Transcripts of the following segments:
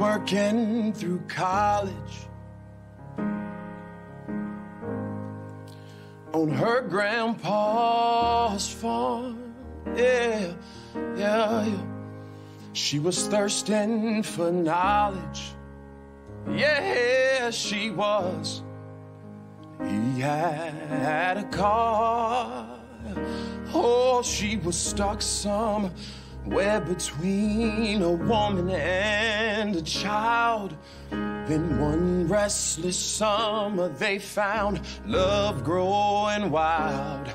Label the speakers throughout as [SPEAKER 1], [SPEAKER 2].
[SPEAKER 1] working through college. On her grandpa's farm. Yeah, yeah, yeah. She was thirsting for knowledge. Yeah, she was. He had a car. Oh, she was stuck somewhere between a woman and a child. Then one restless summer, they found love growing wild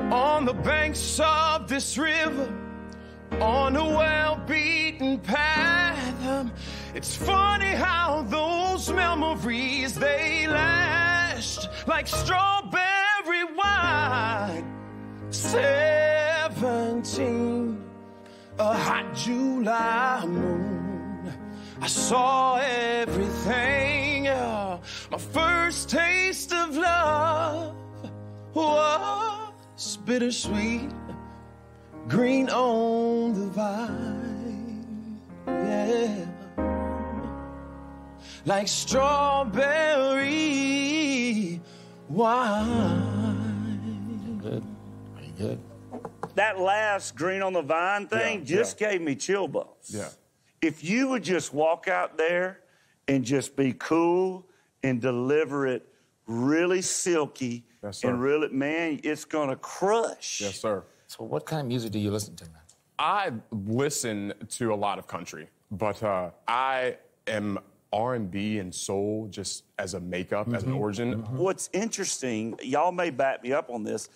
[SPEAKER 1] on the banks of this river, on a well-beaten path. Um, it's funny how those memories they last like strawberry wine. Seventeen, a hot July moon. I saw everything. My first taste of love was bittersweet, green on the vine. Yeah like strawberry wine.
[SPEAKER 2] Good. Very good.
[SPEAKER 3] That last green on the vine thing
[SPEAKER 4] Yeah,
[SPEAKER 3] just
[SPEAKER 4] yeah.
[SPEAKER 3] gave me chill bumps.
[SPEAKER 4] Yeah.
[SPEAKER 3] If you would just walk out there and just be cool and deliver it really silky
[SPEAKER 4] Yes,
[SPEAKER 3] and really, man, it's gonna crush.
[SPEAKER 4] Yes, sir.
[SPEAKER 2] So, what kind of music do you listen to, man?
[SPEAKER 4] I listen to a lot of country, but uh, I am R&B and soul just as a makeup, as an origin.
[SPEAKER 3] What's interesting, y'all may back me up on this,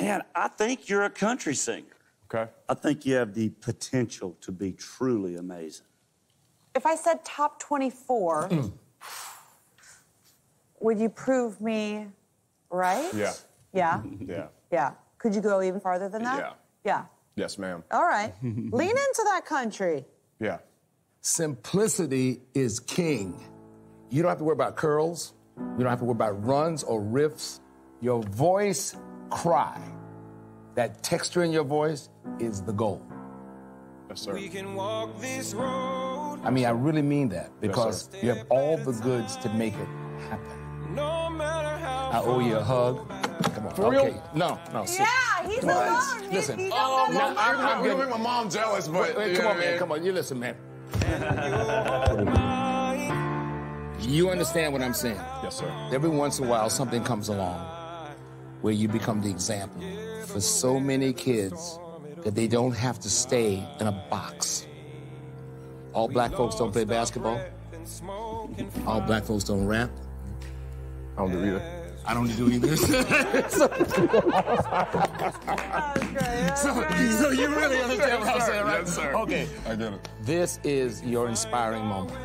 [SPEAKER 3] man, I think you're a country singer.
[SPEAKER 4] Okay.
[SPEAKER 3] I think you have the potential to be truly amazing.
[SPEAKER 5] If I said top 24, would you prove me right?
[SPEAKER 4] Yeah.
[SPEAKER 5] Yeah?
[SPEAKER 4] Yeah.
[SPEAKER 5] Yeah. Could you go even farther than that?
[SPEAKER 4] Yeah.
[SPEAKER 5] Yeah.
[SPEAKER 4] Yes, ma'am.
[SPEAKER 5] All right. Lean into that country.
[SPEAKER 4] Yeah.
[SPEAKER 6] Simplicity is king. You don't have to worry about curls. You don't have to worry about runs or riffs. Your voice cry. That texture in your voice is the goal.
[SPEAKER 4] Yes, sir.
[SPEAKER 1] can walk this road
[SPEAKER 6] I mean, I really mean that because
[SPEAKER 1] sir.
[SPEAKER 6] you have all the goods to make it happen.
[SPEAKER 1] no matter how
[SPEAKER 6] I owe you a hug. Come on.
[SPEAKER 4] For
[SPEAKER 6] okay.
[SPEAKER 4] real?
[SPEAKER 6] No, no. sit.
[SPEAKER 5] Yeah, he's
[SPEAKER 6] Come on.
[SPEAKER 5] alone. He's-
[SPEAKER 6] Listen.
[SPEAKER 5] he's
[SPEAKER 6] Oh,
[SPEAKER 5] alone.
[SPEAKER 6] no, I'm- I'm
[SPEAKER 4] I'm gonna make my mom jealous, but
[SPEAKER 6] Wait, wait, come
[SPEAKER 4] know
[SPEAKER 6] on,
[SPEAKER 4] what I
[SPEAKER 6] man. Come on. You listen, man. You understand what I'm saying?
[SPEAKER 4] Yes, sir.
[SPEAKER 6] Every once in a while, something comes along where you become the example for so many kids that they don't have to stay in a box. All black folks don't play basketball. All black folks don't rap.
[SPEAKER 4] I don't do either.
[SPEAKER 6] I don't do either. so, so you really understand what I'm saying, right?
[SPEAKER 4] Yes, sir.
[SPEAKER 6] Okay.
[SPEAKER 4] I get it.
[SPEAKER 6] This is your inspiring moment.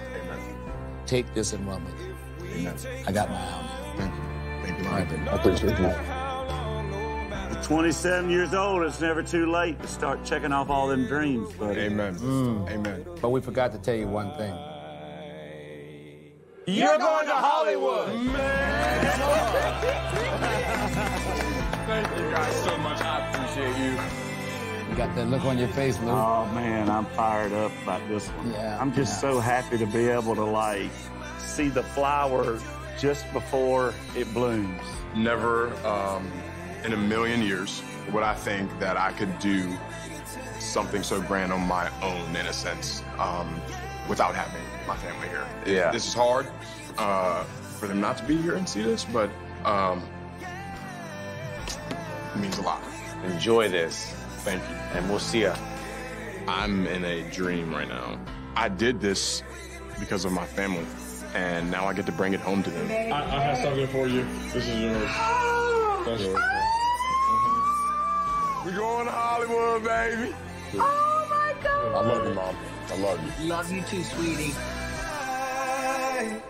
[SPEAKER 6] Take this and run with it. I got my eye. Thank you. Thank you. All right. I appreciate you.
[SPEAKER 3] At 27 years old, it's never too late to start checking off all them dreams, buddy.
[SPEAKER 4] Amen. Amen.
[SPEAKER 6] But we forgot to tell you one thing.
[SPEAKER 4] You're going to Hollywood. Thank you guys so much. I appreciate you.
[SPEAKER 6] You got that look on your face, Lou.
[SPEAKER 3] Oh man, I'm fired up about this one.
[SPEAKER 6] Yeah,
[SPEAKER 3] I'm just
[SPEAKER 6] yeah.
[SPEAKER 3] so happy to be able to like see the flower just before it blooms.
[SPEAKER 4] Never um, in a million years would I think that I could do something so grand on my own, in a sense, um, without having my family here.
[SPEAKER 7] Yeah.
[SPEAKER 4] This is hard uh, for them not to be here and see this, but um, it means a lot.
[SPEAKER 7] Enjoy this,
[SPEAKER 4] Thank you.
[SPEAKER 7] and we'll see ya.
[SPEAKER 4] I'm in a dream right now. I did this because of my family, and now I get to bring it home to them.
[SPEAKER 8] I, I have something for you. This is yours. That's yours.
[SPEAKER 4] We going to Hollywood, baby.
[SPEAKER 5] Oh my God.
[SPEAKER 4] I love you, mom. I love you.
[SPEAKER 6] Love you too, sweetie.
[SPEAKER 1] I